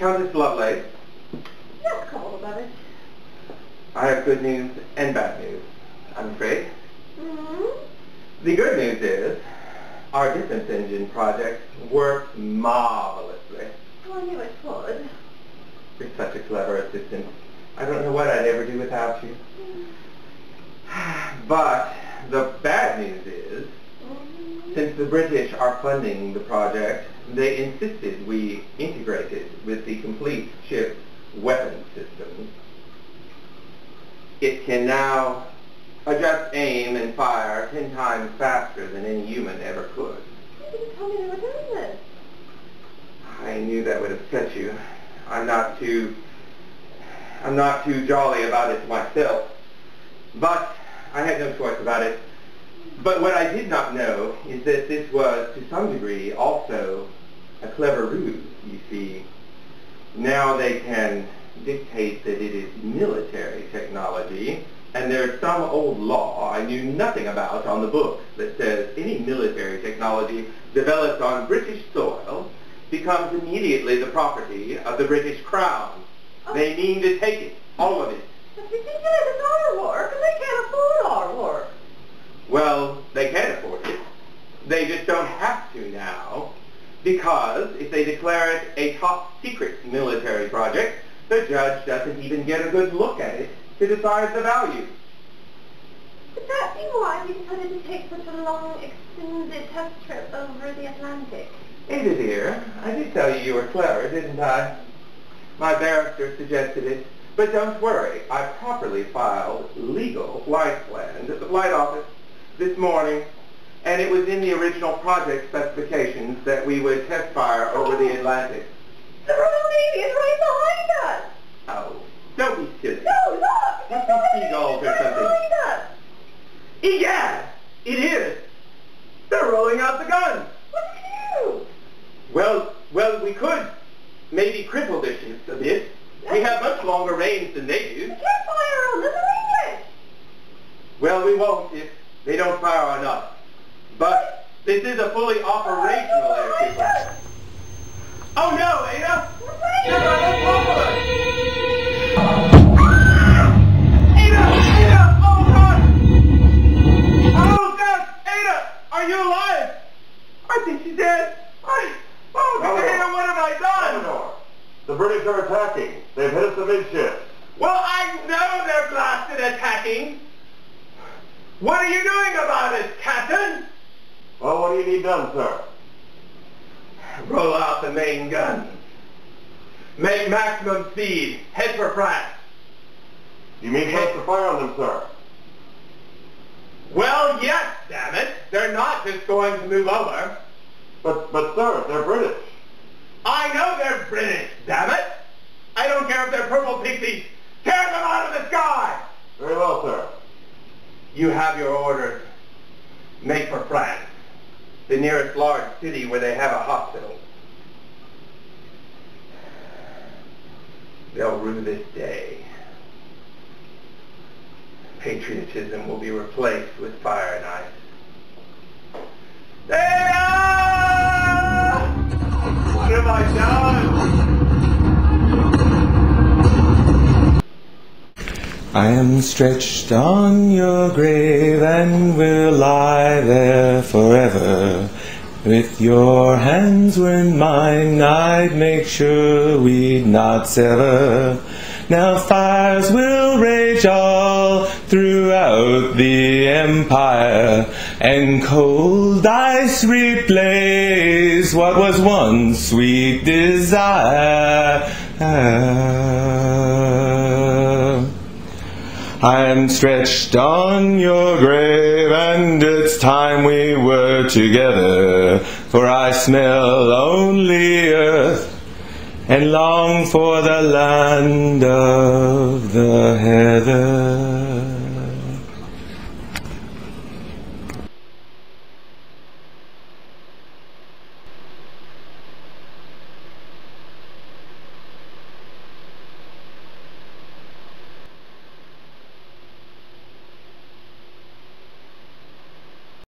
Countess Lovelace, Yes, about it. I have good news and bad news, I'm afraid. hmm The good news is our difference engine project works marvelously. Oh, I knew it would. You're such a clever assistant. I don't know what I'd ever do without you. But the bad news is, Mhm. since the British are funding the project, they insisted we integrate it with the complete ship's weapons system. It can now adjust aim and fire ten times faster than any human ever could. You didn't tell me they were doing this. I knew that would upset you. I'm not too, I'm not too jolly about it myself, but I had no choice about it. But what I did not know is that this was, to some degree, also a clever ruse, you see. Now they can dictate that it is military technology, and there's some old law I knew nothing about on the books that says any military technology developed on British soil becomes immediately the property of the British Crown. They mean to take it, all of it. It's our work, and they can't afford our work. Well, they can afford it. They just don't have to now, because if they declare it a top secret military project, the judge doesn't even get a good look at it to decide the value. Could that be why we decided to take such a long, extended test trip over the Atlantic? Ada dear, I did tell you you were clever, didn't I? My barrister suggested it. But don't worry, I properly filed legal flight plans at the flight office this morning, and it was in the original project specifications that we would test fire over the Atlantic. The Royal Navy is right behind us. Oh, don't be silly. No, look! Must The be Royal seagulls or something. behind us. Egad, it is. They're rolling out the guns. What did you do? Well, well, we could maybe cripple their ships a bit. We have much longer range than they do. We can't fire on them. They're English. Well, we won't if they don't fire on us. But this is a fully operational airship. Oh no, Ada! We're right They're going to! Ada! Ada! Oh God! Oh God! Ada! Are you alive? I think she's dead. I... Oh, No, no. Ada, what have I done? Eleanor, the British are attacking. They've hit us amidships. Well, I know they're blasted attacking. What are you doing about it, Captain? Well, what you need done, sir? Roll out the main guns. Make maximum speed. Head for France. You mean us to fire on them, sir? Well, yes, damn it. They're not just going to move over. But, but sir, they're British. I know they're British, damn it. I don't care if they're purple pixies. Tear them out of the sky. Very well, sir. You have your orders. Make for France, the nearest large city where they have a hospital. They'll rue this day. Patriotism will be replaced with fire and ice. I am stretched on your grave and will lie there forever. With your hands were in mine, I'd make sure we'd not sever. Now fires will rage all throughout the empire, and cold ice replace what was once sweet desire. I'm stretched on your grave, and it's time we were together. For I smell only earth, and long for the land of the heather.